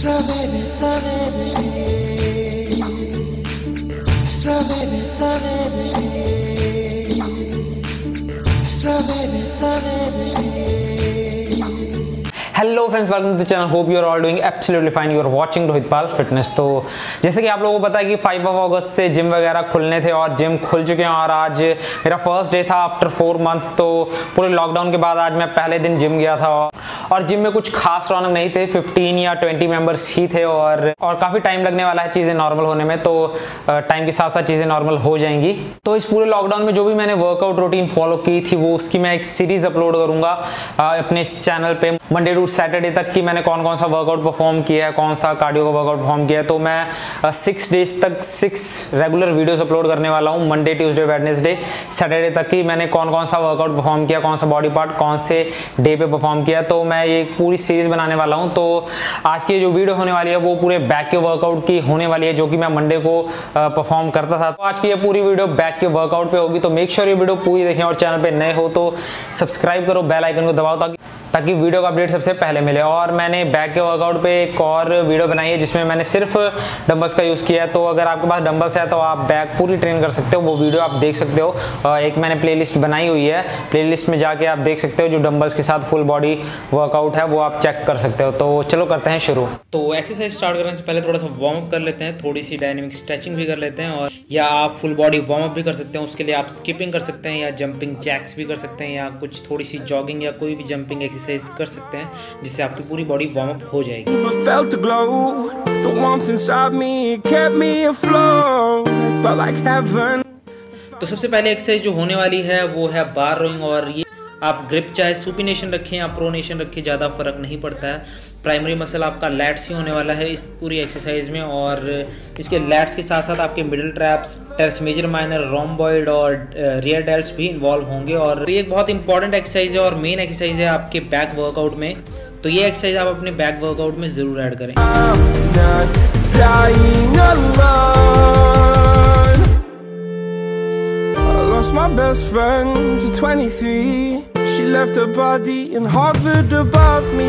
Savere, savere. Savere, savere. Savere, savere. Hello friends welcome to channel hope you are all doing absolutely fine you are watching Rohit Pal fitness तो जैसे कि आप लोगों को पता है कि 5 ऑफ़ अगस्त से जिम वगैरह खुलने थे और जिम खुल चुके हैं और आज मेरा फ़र्स्ट डे था आफ्टर फोर मंथ्स तो पूरे लॉकडाउन के बाद आज मैं पहले दिन जिम गया था और जिम में कुछ खास रौनक नहीं थे। 15 या 20 मेंबर्स ही थे और और काफ़ी टाइम लगने वाला है चीज़ें नॉर्मल होने में तो टाइम के साथ साथ चीज़ें नॉर्मल हो जाएँगी। तो इस पूरे लॉकडाउन में जो भी मैंने वर्कआउट रूटीन फॉलो की थी, वो उसकी मैं एक सीरीज़ अपलोड करूँगा अपने चैनल पे। मंडे टू सैटरडे तक की मैंने कौन कौन सा वर्कआउट परफॉर्म किया है कौन सा कार्डियो का वर्कआउट परफॉर्म किया है तो मैं सिक्स डेज़ तक सिक्स रेगुलर वीडियोस अपलोड करने वाला हूँ मंडे ट्यूसडे वेडनेसडे सैटरडे तक की मैंने कौन कौन सा वर्कआउट परफॉर्म किया कौन सा बॉडी पार्ट कौन से डे पे परफॉर्म किया तो मैं ये पूरी सीरीज़ बनाने वाला हूँ। तो आज की जो वीडियो होने वाली है, वो पूरे बैक के वर्कआउट की होने वाली है, जो कि मैं मंडे को परफॉर्म करता था। तो आज की ये पूरी वीडियो बैक के वर्कआउट पे होगी तो मेक श्योर ये वीडियो पूरी देखें और चैनल पे नए हो तो सब्सक्राइब करो बेल आइकन को दबाओ ताकि ताकि वीडियो का अपडेट सबसे पहले मिले। और मैंने बैक के वर्कआउट पे एक और वीडियो बनाई है, जिसमें मैंने सिर्फ़ डंबल्स का यूज़ किया है। तो अगर आपके पास डंबल्स है तो आप बैक पूरी ट्रेन कर सकते हो। वो वीडियो आप देख सकते हो। एक मैंने प्लेलिस्ट बनाई हुई है। प्लेलिस्ट में जाके आप देख सकते हो, जो डंबल्स के साथ फुल बॉडी वर्कआउट है, वो आप चेक कर सकते हो। तो चलो करते हैं शुरू। तो एक्सरसाइज स्टार्ट करने से पहले थोड़ा सा वार्म अप कर लेते हैं। थोड़ी सी डायनेमिक स्ट्रेचिंग भी कर लेते हैं। और या आप फुल बॉडी वार्म अप भी कर सकते हैं। उसके लिए आप स्किपिंग कर सकते हैं, या जंपिंग जैक्स भी कर सकते हैं, या कुछ थोड़ी सी जॉगिंग या कोई भी जंपिंग एक्सरसाइज कर सकते हैं हैं जिससे आपकी पूरी बॉडी वार्म अप हो जाएगी। तो सबसे पहले एक्सरसाइज जो होने वाली है वो है बार रोइंग और ये आप ग्रिप चाहे सुपीनेशन रखें या प्रोनेशन रखें, ज़्यादा फ़र्क नहीं पड़ता है। प्राइमरी मसल आपका लैट्स ही होने वाला है इस पूरी एक्सरसाइज में और इसके लैट्स के साथ साथ आपके middle traps teres major minor rhomboid और रियर डेल्स भी इन्वॉल्व होंगे और ये एक बहुत इंपॉर्टेंट एक्सरसाइज है और मेन एक्सरसाइज है आपके बैक वर्कआउट में। तो ये एक्सरसाइज आप अपने बैक वर्कआउट में ज़रूर ऐड करें। My best friend to 23 She left her body and hovered above me.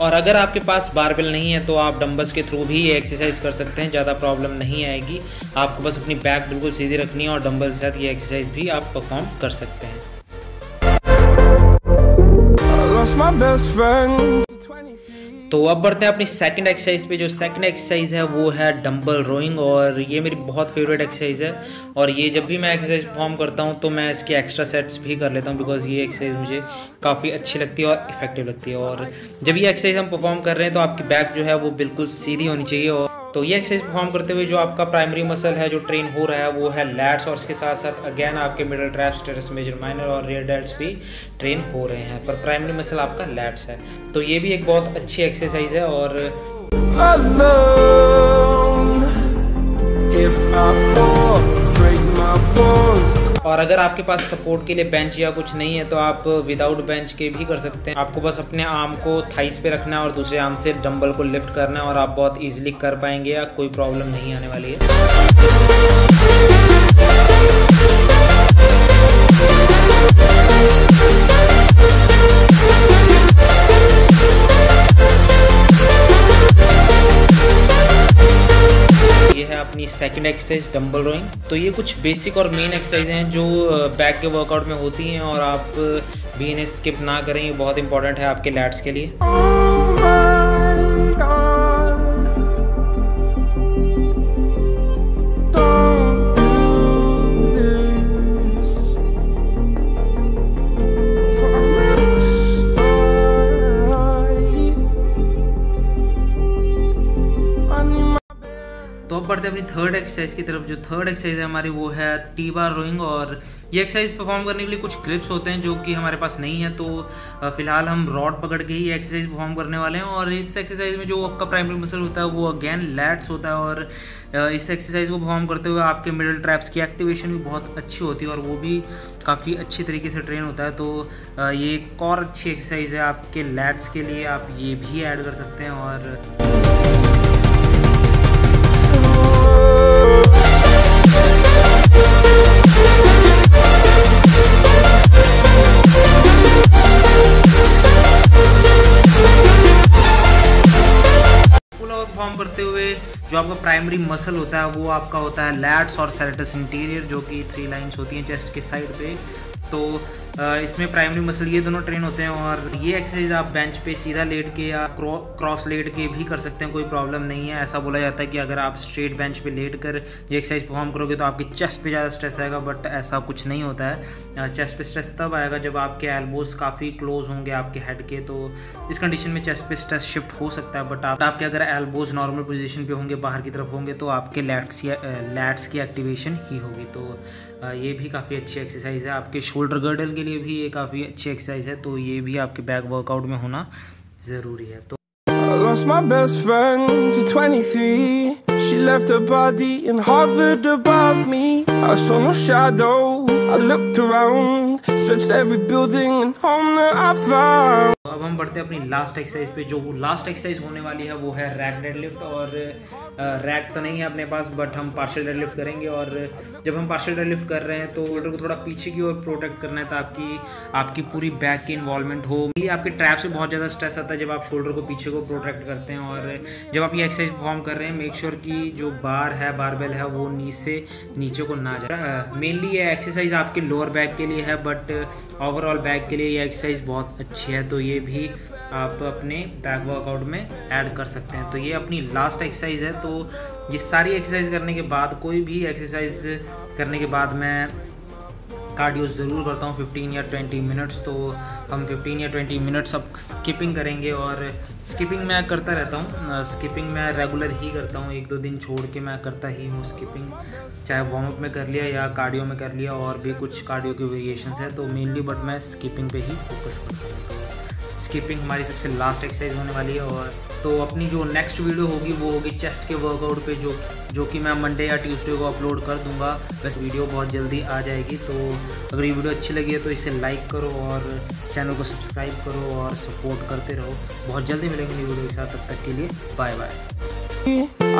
और अगर आपके पास बारबेल नहीं है तो आप डंबल्स के थ्रू भी ये एक्सरसाइज कर सकते हैं, ज़्यादा प्रॉब्लम नहीं आएगी। आपको बस अपनी बैक बिल्कुल सीधी रखनी है और डंबल के साथ ये एक्सरसाइज भी आप परफॉर्म कर सकते हैं। तो अब बढ़ते हैं अपनी सेकंड एक्सरसाइज पे। जो सेकंड एक्सरसाइज है, वो है डंबल रोइंग और ये मेरी बहुत फेवरेट एक्सरसाइज है। और ये जब भी मैं एक्सरसाइज परफॉर्म करता हूँ तो मैं इसके एक्स्ट्रा सेट्स भी कर लेता हूँ बिकॉज़ ये एक्सरसाइज मुझे काफ़ी अच्छी लगती है और इफ़ेक्टिव लगती है। और जब ये एक्सरसाइज हम परफॉर्म कर रहे हैं तो आपकी बैक जो है, वो बिल्कुल सीधी होनी चाहिए और तो ये एक्सरसाइज परफॉर्म करते हुए जो आपका प्राइमरी मसल है, जो ट्रेन हो रहा है, वो है लैट्स और इसके साथ साथ अगेन आपके middle traps teres major minor और रियर डेट्स भी ट्रेन हो रहे हैं, पर प्राइमरी मसल आपका लैट्स है। तो ये भी एक बहुत अच्छी एक्सरसाइज है और और अगर आपके पास सपोर्ट के लिए बेंच या कुछ नहीं है तो आप विदाउट बेंच के भी कर सकते हैं। आपको बस अपने आर्म को थाइस पे रखना है और दूसरे आर्म से डंबल को लिफ्ट करना है और आप बहुत ईजिली कर पाएँगे या कोई प्रॉब्लम नहीं आने वाली है। एक्सरसाइज डम्बल रोइंग तो ये कुछ बेसिक और मेन एक्सरसाइज हैं जो बैक के वर्कआउट में होती हैं और आप भी इन्हें स्किप ना करें, ये बहुत इंपॉर्टेंट है आपके लैट्स के लिए। बढ़ते हैं अपनी थर्ड एक्सरसाइज की तरफ़। जो थर्ड एक्सरसाइज है हमारी, वो है टी बार रोइंग और ये एक्सरसाइज परफॉर्म करने के लिए कुछ क्लिप्स होते हैं जो कि हमारे पास नहीं है तो फ़िलहाल हम रॉड पकड़ के ही एक्सरसाइज परफॉर्म करने वाले हैं और इस एक्सरसाइज में जो आपका प्राइमरी मसल होता है, वो अगेन लैट्स होता है और इस एक्सरसाइज को परफॉर्म करते हुए आपके मिडल ट्रैप्स की एक्टिवेशन भी बहुत अच्छी होती है और वो भी काफ़ी अच्छी तरीके से ट्रेन होता है। तो ये एक और अच्छी एक्सरसाइज है आपके लैट्स के लिए, आप ये भी ऐड कर सकते हैं और फॉर्म करते हुए जो आपका प्राइमरी मसल होता है, वो आपका होता है लैट्स और सेरेटस इंटीरियर जो कि थ्री लाइंस होती हैं चेस्ट के साइड पे। तो इसमें प्राइमरी मसल ये दोनों ट्रेन होते हैं और ये एक्सरसाइज आप बेंच पे सीधा लेट के या क्रॉस लेट के भी कर सकते हैं कोई प्रॉब्लम नहीं है। ऐसा बोला जाता है कि अगर आप स्ट्रेट बेंच पे लेट कर ये एक्सरसाइज परफॉर्म करोगे तो आपकी चेस्ट पे ज़्यादा स्ट्रेस आएगा बट ऐसा कुछ नहीं होता है। चेस्ट पे स्ट्रेस तब आएगा जब आपके एल्बोज काफ़ी क्लोज होंगे आपके हेड के तो इस कंडीशन में चेस्ट पे स्ट्रेस शिफ्ट हो सकता है बट आप, आपके अगर एल्बोज नॉर्मल पोजिशन पे होंगे बाहर की तरफ़ होंगे तो आपके लैट्स लैट्स की एक्टिवेशन ही होगी। तो ये भी काफ़ी अच्छी एक्सरसाइज है। आपके शोल्डर गर्डल के लिए भी ये काफ़ी अच्छी एक्सरसाइज है तो ये भी आपके बैक वर्कआउट में होना ज़रूरी है तो lost my best friend to 23 She left her body and hovered above me I saw no shadow, I looked around Searched every building and home that I found अब हम बढ़ते हैं अपनी लास्ट एक्सरसाइज पे। जो लास्ट एक्सरसाइज होने वाली है, वो है रैक डेडलिफ्ट और रैक तो नहीं है अपने पास बट हम पार्शल डेडलिफ्ट करेंगे और जब हम पार्शल डेडलिफ्ट कर रहे हैं तो शोल्डर को थोड़ा पीछे की ओर प्रोटेक्ट करना है ताकि आपकी पूरी बैक की इन्वॉल्वमेंट हो। आपके ट्रैप से बहुत ज़्यादा स्ट्रेस आता है जब आप शोल्डर को पीछे को प्रोटेक्ट करते हैं और जब आप ये एक्सरसाइज परफॉर्म कर रहे हैं मेक श्योर की जो बार है बारबेल है, वो नीच से नीचे को ना जाए। मेनली ये एक्सरसाइज आपके लोअर बैक के लिए है बट ओवरऑल बैक के लिए ये एक्सरसाइज बहुत अच्छी है तो ये भी आप अपने बैक वर्कआउट में ऐड कर सकते हैं। तो ये अपनी लास्ट एक्सरसाइज है तो ये सारी एक्सरसाइज करने के बाद, कोई भी एक्सरसाइज करने के बाद मैं कार्डियो ज़रूर करता हूँ 15 या 20 मिनट्स तो हम 15 या 20 मिनट्स अब स्किपिंग करेंगे और स्किपिंग मैं करता रहता हूँ। स्किपिंग मैं रेगुलर ही करता हूँ, एक दो दिन छोड़ के मैं करता ही हूँ स्किपिंग चाहे वार्म अप में कर लिया या कार्डियो में कर लिया, और भी कुछ कार्डियो के वेरिएशन है तो मेनली बट मैं स्किपिंग पे ही फोकस करता हूँ। स्किपिंग हमारी सबसे लास्ट एक्सरसाइज होने वाली है और तो अपनी जो नेक्स्ट वीडियो होगी वो होगी चेस्ट के वर्कआउट पे जो जो कि मैं मंडे या ट्यूसडे को अपलोड कर दूँगा। बस वीडियो बहुत जल्दी आ जाएगी तो अगर ये वीडियो अच्छी लगी है तो इसे लाइक करो और चैनल को सब्सक्राइब करो और सपोर्ट करते रहो। बहुत जल्दी मिलेंगे नई वीडियो के साथ तब तक के लिए bye bye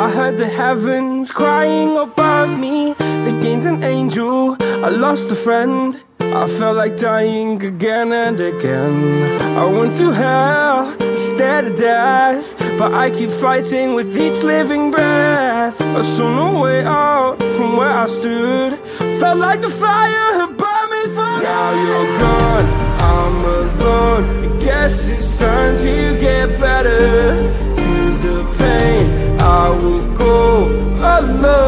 I heard the heavens crying above me. The gain's an angel, I lost a friend. I felt like dying again and again. I went through hell, stared at death But I keep fighting with each living breath. I saw no way out from where I stood. Felt like the fire had burned me through Now you're gone, I'm alone. I guess it's time to get better. Through the pain, I will go alone